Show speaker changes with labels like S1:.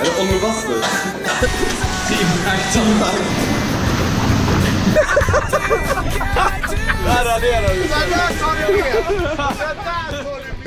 S1: Är det ångerbastu?
S2: Där raderar du.
S3: Där tar jag med! Där